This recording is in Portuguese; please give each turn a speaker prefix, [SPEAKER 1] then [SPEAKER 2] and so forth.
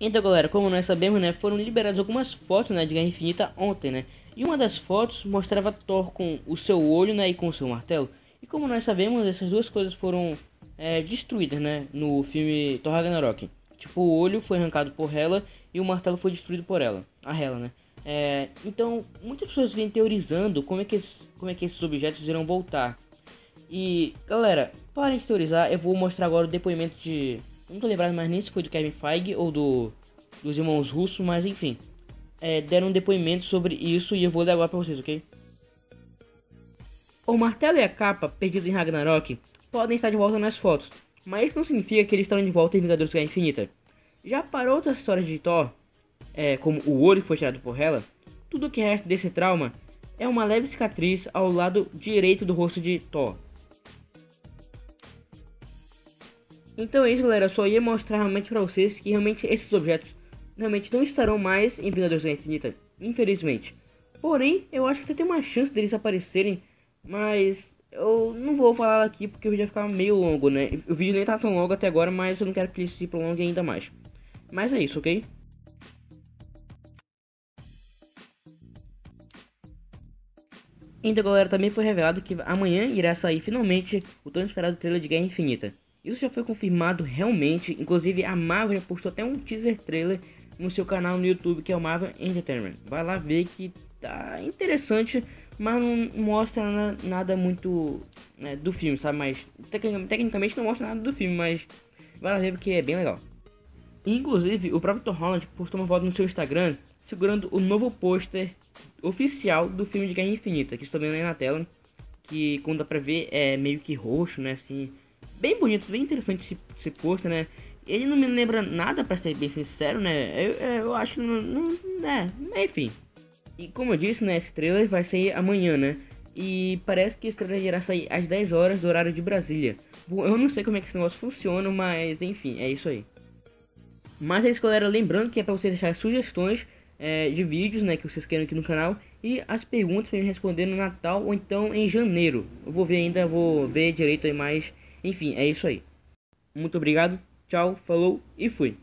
[SPEAKER 1] Então galera, como nós sabemos, né, foram liberadas algumas fotos, né, de Guerra Infinita ontem, né? E uma das fotos mostrava Thor com o seu olho, né, e com o seu martelo. E como nós sabemos, essas duas coisas foram é, destruídas, né, no filme Thor Ragnarok. Tipo, o olho foi arrancado por ela e o martelo foi destruído por ela, a ela, né? É, então, muitas pessoas vêm teorizando como é, que como é que esses objetos irão voltar. E, galera, parem de teorizar, eu vou mostrar agora o depoimento de não tô lembrado mais nem se foi do Kevin Feige ou do, dos irmãos russos, mas enfim. É, deram um depoimento sobre isso e eu vou ler agora pra vocês, ok? O martelo e a capa, perdidos em Ragnarok, podem estar de volta nas fotos, mas isso não significa que eles estão de volta em Vingadores Guerra Infinita. Já para outras histórias de Thor, é, como o olho que foi tirado por ela, tudo que resta desse trauma é uma leve cicatriz ao lado direito do rosto de Thor. Então é isso galera, eu só ia mostrar realmente pra vocês que realmente esses objetos realmente não estarão mais em Vingadores da Infinita, infelizmente. Porém, eu acho que até tem uma chance deles aparecerem, mas eu não vou falar aqui porque o vídeo vai ficar meio longo, né? O vídeo nem tá tão longo até agora, mas eu não quero que ele se prolongue ainda mais. Mas é isso, ok? Então galera, também foi revelado que amanhã irá sair finalmente o tão esperado trailer de Guerra Infinita. Isso já foi confirmado realmente, inclusive a Marvel já postou até um teaser trailer no seu canal no YouTube que é o Marvel Entertainment. Vai lá ver que tá interessante, mas não mostra nada, muito né, do filme, sabe? Mas tecnicamente não mostra nada do filme, mas vai lá ver porque é bem legal. Inclusive, o próprio Tom Holland postou uma foto no seu Instagram segurando o novo pôster oficial do filme de Guerra Infinita, que estou vendo aí na tela, que como dá pra ver é meio que roxo, né, assim, bem bonito, bem interessante esse, esse pôster, né? Ele não me lembra nada, para ser bem sincero, né? Eu, eu acho que não, não. né? Enfim. E como eu disse, né? Esse trailer vai sair amanhã, né? E parece que esse trailer irá sair às 10 horas do horário de Brasília. Bom, eu não sei como é que esse negócio funciona, mas enfim, é isso aí. Mas é isso, galera. Lembrando que é para você deixar sugestões é, de vídeos, né? Que vocês querem aqui no canal. E as perguntas para me responder no Natal ou então em janeiro. Eu vou ver ainda, vou ver direito aí mais enfim, é isso aí. Muito obrigado, tchau, falou e fui.